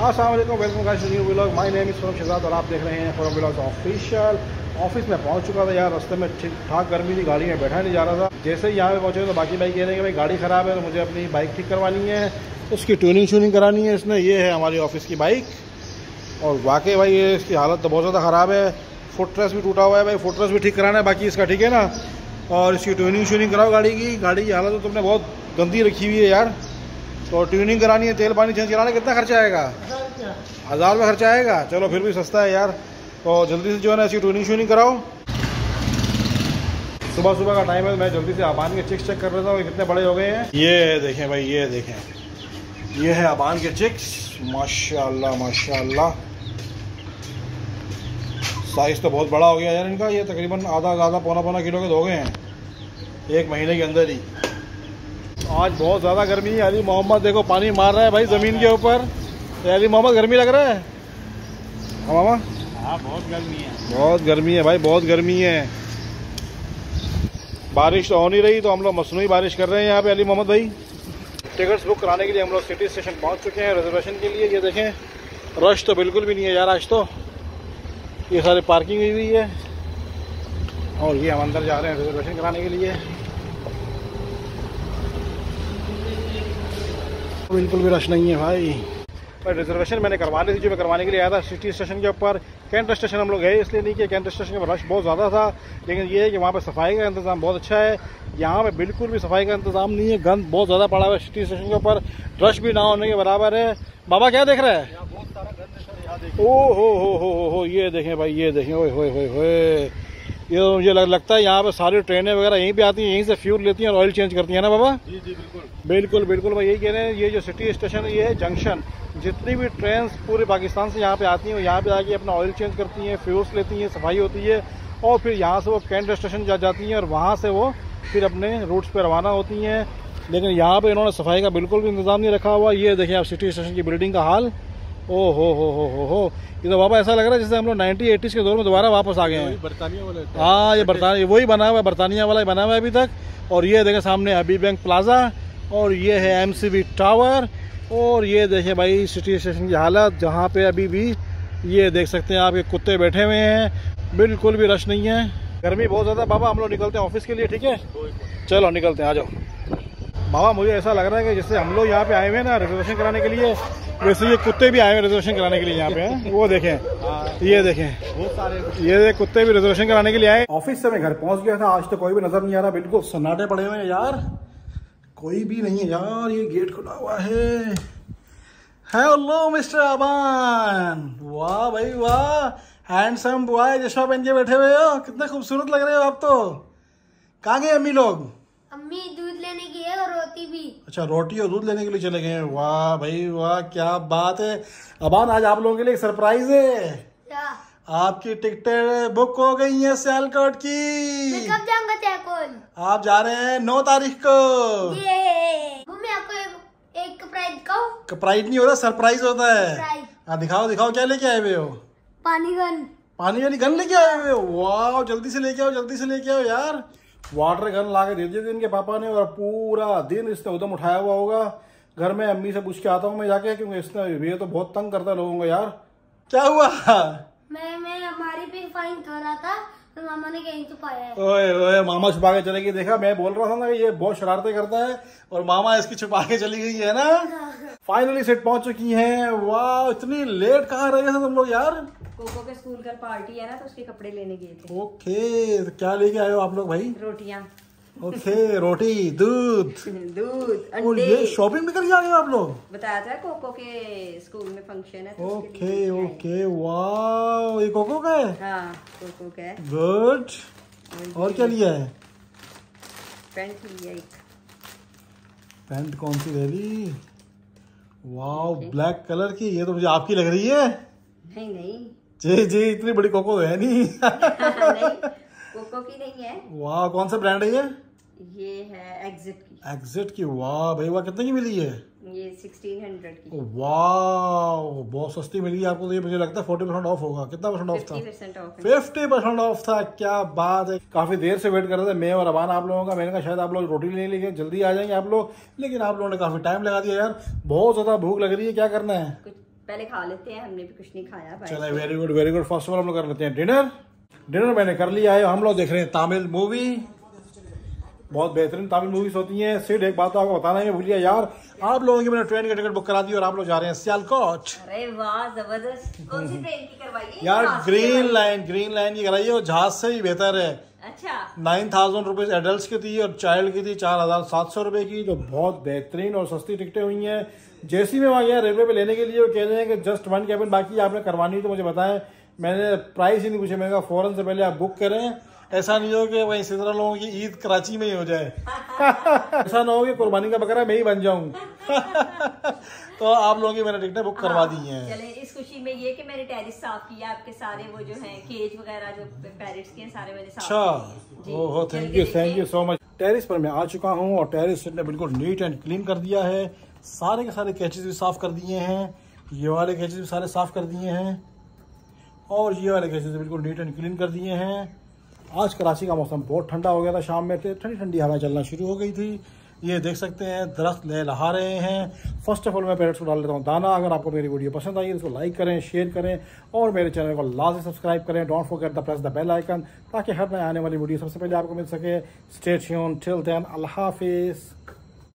Aslam welcome guys new vlog. My name is Shahzad और आप देख रहे हैं फरम व्लॉग ऑफिशियल ऑफ़िस में पहुँच चुका था यार, रास्ते में ठीक ठाक गर्मी थी, गाड़ी में बैठा नहीं जा रहा था। जैसे ही यहाँ पे पहुँचे तो बाकी भाई कह रहे हैं कि भाई गाड़ी ख़राब है तो मुझे अपनी बाइक ठीक करवानी है। उसकी ट्यूनिंग शूनिंग करानी है इसने। ये है हमारी ऑफ़िस की बाइक और वाकई भाई ये इसकी हालत तो बहुत ज़्यादा ख़राब है। फुट ट्रेस भी टूटा हुआ है भाई। फुट ट्रेस भी ठीक कराना है, बाकी इसका ठीक है ना। और इसकी ट्यूनिंग शूनिंग कराओ गाड़ी की। गाड़ी की हालत तो तुमने बहुत गंदी रखी हुई है यार। तो ट्यूनिंग करानी है, तेल पानी चेंज कराना, कितना खर्चा आएगा? हज़ार रुपये खर्चा आएगा। चलो फिर भी सस्ता है यार। तो जल्दी से जो है ना ऐसी ट्यूनिंग शूनिंग कराओ। सुबह सुबह का टाइम है, मैं जल्दी से आबान के चिक्स चेक कर रहा था कितने बड़े हो गए हैं। ये देखें भाई, ये देखें। ये है आबान के चिक्स माशाल्लाह माशाल्लाह। साइज़ तो बहुत बड़ा हो गया यार इनका। ये तकरीबन आधा आधा पौना पौना किलो के हो गए हैं। एक महीने के अंदर ही। आज बहुत ज़्यादा गर्मी है। अली मोहम्मद देखो पानी मार रहा है भाई ज़मीन के ऊपर। तो अली मोहम्मद गर्मी लग रहा है? हाँ मामा? हाँ बहुत गर्मी है। बहुत गर्मी है भाई बहुत गर्मी है। बारिश तो हो नहीं रही तो हम लोग मसनू बारिश कर रहे हैं यहाँ पे। अली मोहम्मद भाई? टिकट्स बुक कराने के लिए हम लोग सिटी स्टेशन पहुँच चुके हैं रिजर्वेशन के लिए। ये देखें रश तो बिल्कुल भी नहीं है यार आज तो। ये सारी पार्किंग हुई हुई है। और ये हम अंदर जा रहे हैं रिजर्वेशन कराने के लिए। बिल्कुल भी रश नहीं है भाई। पर रिजर्वेशन मैंने करवा ली थी जो मैं करवाने के लिए आया था सिटी स्टेशन के ऊपर। कैंट स्टेशन हम लोग गए इसलिए नहीं कि कैंट स्टेशन के रश बहुत ज़्यादा था लेकिन ये है कि वहाँ पे सफ़ाई का इंतज़ाम बहुत अच्छा है। यहाँ पे बिल्कुल भी सफ़ाई का इंतज़ाम नहीं है गंद बहुत ज़्यादा पड़ा हुआ है सिटी स्टेशन के ऊपर। रश भी ना होने के बराबर है। बाबा क्या देख रहे हैं? ओ हो हो हो हो हो ये देखें भाई ये देखें। ओए होए होए होए। ये तो मुझे लग, लगता है यहाँ पे सारी ट्रेनें वगैरह यहीं पे आती हैं यहीं से फ्यूल लेती हैं और ऑयल चेंज करती हैं ना बाबा? जी जी बिल्कुल। बिल्कुल बिल्कुल भाई यही कह रहे हैं ये जो सिटी स्टेशन है ये है जंक्शन जितनी भी ट्रेन पूरे पाकिस्तान से यहाँ पे आती हैं वो यहाँ पे आके अपना ऑयल चेंज करती हैं फ्यूल्स लेती हैं सफ़ाई होती है और फिर यहाँ से वो कैंट स्टेशन जा जाती हैं और वहाँ से वो फिर अपने रूट्स पर रवाना होती हैं। लेकिन यहाँ पर इन्होंने सफ़ाई का बिल्कुल भी इंतज़ाम नहीं रखा हुआ। ये देखें आप सिटी स्टेशन की बिल्डिंग का हाल। ओ हो हो हो हो। हो ये तो बाबा ऐसा लग रहा है जैसे हम लोग नाइनटी एटीज़ के दौर में दोबारा वापस आ गए हैं। बरतानिया वाले हाँ ये बरतानिया वही बना हुआ है बरतानिया वाला ही बना हुआ है अभी तक। और ये देखें सामने अबी बैंक प्लाजा और ये है एम टावर और ये देखें भाई सिटी स्टेशन की हालत जहाँ पे अभी भी ये देख सकते हैं आप ये कुत्ते बैठे हुए हैं। बिल्कुल भी रश नहीं है। गर्मी बहुत ज़्यादा बाबा हम लोग निकलते हैं ऑफ़िस के लिए ठीक है? चलो निकलते हैं आ जाओ। बाबा मुझे ऐसा लग रहा है कि जैसे हम लोग यहाँ पे आए हुए हैं ना रिजर्वेशन कराने के लिए वैसे ये कुत्ते भी आए हुए रिजर्वेशन कराने के लिए यहाँ पे, हैं। वो देखें। ये देखें। ये कुत्ते भी रिजर्वेशन कराने के लिए आए। ऑफ़िस से मैं घर पहुँच गया था, आज तो कोई भी नज़र नहीं आ रहा, बिल्कुल सन्नाटे पड़े हुए हैं यार। कोई भी नहीं है यार, ये गेट खुला हुआ है। हेलो मिस्टर अबान वाह भाई, वाह। हैंडसम बॉय चश्मा पहन के बैठे हुए हो, कितने खूबसूरत लग रहे हो आप तो। कहाँ गए अम्मी लोग? अम्मी दूध लेने की है और रोटी भी। अच्छा रोटी और दूध लेने के लिए चले गए वाह भाई वाह क्या बात है। अबान आज आप लोगों के लिए एक सरप्राइज़ है। क्या? आपकी टिकटें बुक हो गई है सियालकोट मैं की। कब जाऊँगा त्याकोल आप जा रहे हैं नौ तारीख को। ये वो मैं आपको एक, प्राइज नहीं होता सरप्राइज़ होता है। प्राइज। हाँ दिखाओ दिखाओ क्या लेके आए हुए हो? पानी गन पानी वाली गन लेके आए हुए हो? वाह जल्दी से लेके आओ जल्दी से लेके आओ यार। वाटर गन ला के दे दिए थे इनके पापा ने और पूरा दिन इसने उदम उठाया हुआ होगा। घर में अम्मी से पूछ के आता हूँ मैं जाके क्योंकि इसने ये तो बहुत तंग करता है लोगों को यार। क्या हुआ? मैं मैं हमारी भी फाइन खा रहा था तो मामा ने कहीं तो पाया है। ओए ओए मामा छुपा के चले गई देखा मैं बोल रहा था ना ये बहुत शरारतें करता है और मामा इसकी छुपा के चली गई है ना। फाइनली सेट पहुँच चुकी हैं। वाह इतनी लेट कहाँ रह गए थे तुम लोग यार? कोको के स्कूल का पार्टी है ना तो उसके कपड़े लेने गए थे। ओके तो क्या लेके आए हो आप लोग भाई? रोटियाँ। ओके रोटी दूध। दूध और अंडे। ये शॉपिंग भी करके आ गए हो आप लोग? बताया था कोको के स्कूल में फ़ंक्शन है तो ओके। ओके वाह ये कोको का है? हाँ कोको का है। गुड और क्या लिया है? पेंट लिया एक। पैंट कौन सी ले ली? वाह ब्लैक कलर की ये तो मुझे आपकी लग रही है। नहीं नहीं। जी जी इतनी बड़ी कोको है नहीं। नहीं कोको की नहीं है। वाह कौन सा ब्रांड है ये? ये है एग्जिट की। एग्जिट की वाह भाई वाह कितने की मिली है? ये सिक्सटीन हंड्रेड की। वाह बहुत सस्ती मिली आपको तो ये मुझे लगता है फोर्टी परसेंट ऑफ़ होगा। कितना परसेंट ऑफ़ था? फिफ्टी परसेंट ऑफ़ था क्या बात है। काफ़ी देर से वेट कर रहे थे मैं और अबान आप लोगों का। मैंने कहा शायद आप लोग रोटी लेने लेके जल्दी आ जाएँगे आप लोग। लेकिन आप लोगों ने काफ़ी टाइम लगा दिया यार। बहुत ज़्यादा भूख लग रही है क्या करना है? कुछ पहले खा लेते हैं हमने भी कुछ नहीं खाया चले very good very good first of all हम लोग कर लेते हैं डिनर डिनर मैंने कर लिया है हम लोग देख रहे हैं तमिल मूवी बहुत बेहतरीन तमिल मूवीज़ होती हैं। सिर्फ़ एक बात तो आपको बताना है भूलिए यार। आप लोगों की मैंने ट्रेन की टिकट बुक करा दी और आप लोग जा रहे हैं सियालकोट. अरे वाह ज़बरदस्त। कौन सी ट्रेन की करवाई यार ग्रीन लाइन ग्रीन लाइन की कराइए और जहाज़ से ही बेहतर है। अच्छा। नाइन थाउज़ेंड रुपीज़ एडल्ट की थी और चाइल्ड की थी चार हज़ार सात सौ रुपए की, जो बहुत बेहतरीन और सस्ती टिकटें हुई हैं। जैसी में वहाँ गया रेलवे पे लेने के लिए, वो कह रहे हैं कि जस्ट वन कैबिन बाकी आपने करवानी है तो मुझे बताएँ। मैंने प्राइस ही नहीं पूछे, मैंने कहा फ़ौरन से पहले आप बुक करें। ऐसा नहीं हो कि वहीं इसी तरह लोगों की ईद कराची में ही हो जाए। ऐसा ना हो कि कुर्बानी का बकरा मैं ही बन जाऊँ। तो आप लोगों की मैंने टिकटें बुक करवा दी हैं। चले इस खुशी में ये कि मैंने टेरिस साफ़ किया आपके सारे वो जो है केज वगैरह जो पैरेट्स के हैं सारे मैंने साफ़ अच्छा। ओहो thank you thank you so much terrace पर मैं आ चुका हूँ और टेरिस ने बिल्कुल नीट एंड क्लीन कर दिया है। सारे के सारे कैचेस भी साफ़ कर दिए हैं। ये वाले कैचेस भी सारे साफ़ कर दिए हैं। और ये वाले कैचेस बिल्कुल नीट एंड क्लीन कर दिए हैं। आज कराची का मौसम बहुत ठंडा हो गया था शाम में ठंडी ठंडी हवा चलना शुरू हो गई थी। ये देख सकते हैं, दरख्त ले लहा रहे हैं। फ़र्स्ट ऑफ़ ऑल मैं पेरेंट्स को डाल लेता हूँ दाना। अगर आपको मेरी वीडियो पसंद आई है तो इसको लाइक करें शेयर करें और मेरे चैनल को लाजमी सब्सक्राइब करें। Don't forget the press the bell icon ताकि हर नए आने वाली वीडियो सबसे पहले आपको मिल सके। स्टेट टिल देन अल्लाह हाफिज़